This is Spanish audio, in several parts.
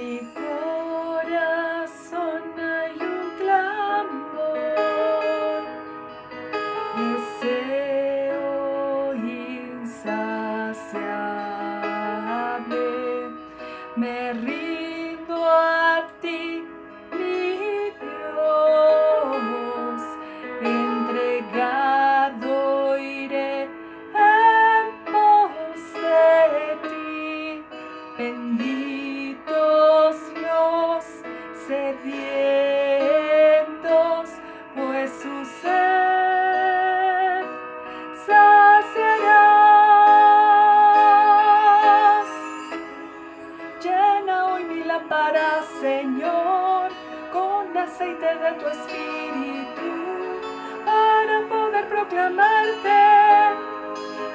mi corazón un clamor, me rindo a ti.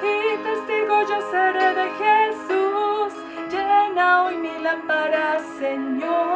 Y testigo yo seré de Jesús. Llena hoy mi lámpara, Señor,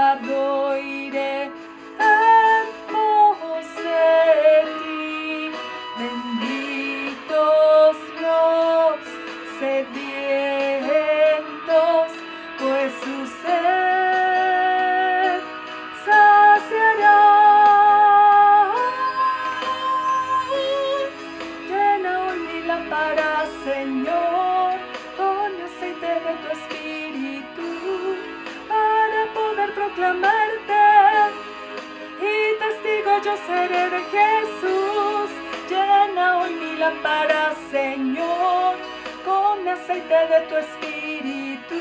de tu espíritu,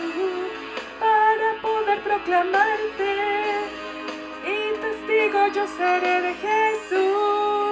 para poder proclamarte. Y testigo yo seré de Jesús.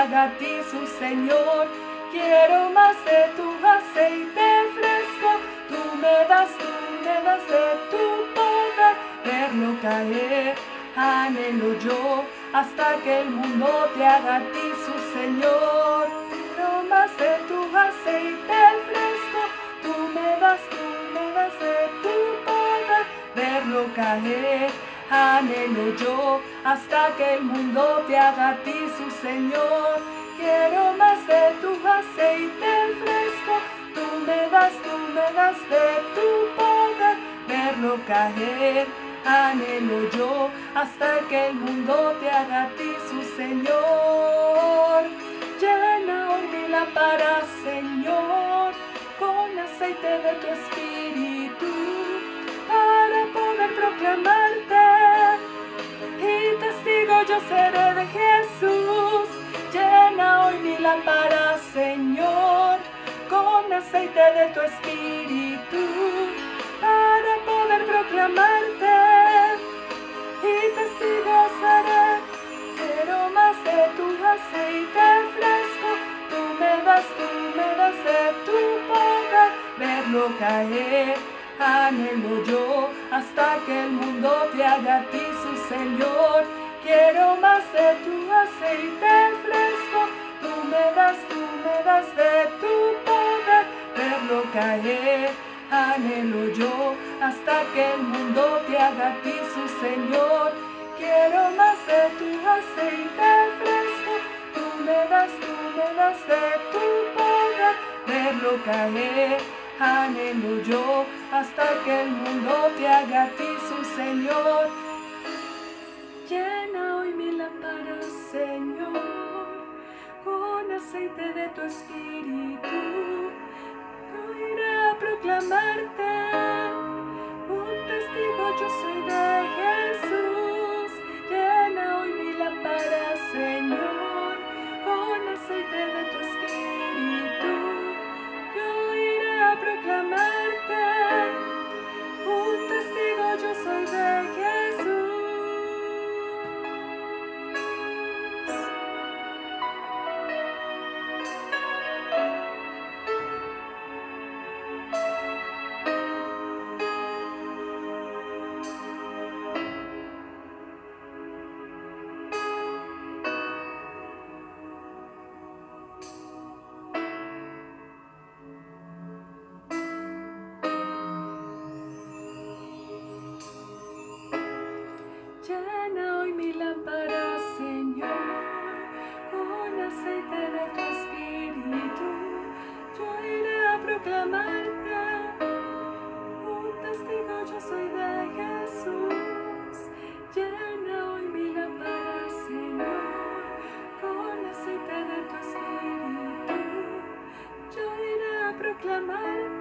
A ti su Señor. Quiero más de tu aceite fresco, tú me das, tú me das de tu poder, verlo caer, anhelo yo, hasta que el mundo te haga a ti su Señor. Quiero más de tu aceite fresco, tú me das, tú me das de tu poder, verlo caer, anhelo yo, hasta que el mundo te haga a ti su Señor. Quiero más de tu aceite fresco, tú me das, tú me das de tu poder, verlo caer, anhelo yo, hasta que el mundo te haga a ti su Señor. Llena hoy mi lámpara, Señor, con aceite de tu espíritu, para poder proclamarte. Aceite de tu espíritu, para poder proclamarte. Y testigo seré Quiero más de tu aceite fresco, tú me das, tú me das de tu poder, verlo caer, anhelo yo, hasta que el mundo te haga a ti su Señor. Quiero más de tu aceite fresco, tú me das, tú me das de tu caer, anhelo yo, hasta que el mundo te haga a ti su Señor. Quiero más de tu aceite fresco, tú me das, tú me das de tu poder, verlo caer, anhelo yo, hasta que el mundo te haga a ti su Señor. Llena hoy mi lámpara, Señor, con aceite de tu espíritu, proclamarte, un testigo yo soy de Jesús. Yo soy de Jesús. Llena hoy mi lámpara, Señor, con aceite de tu espíritu. Yo iré a proclamarte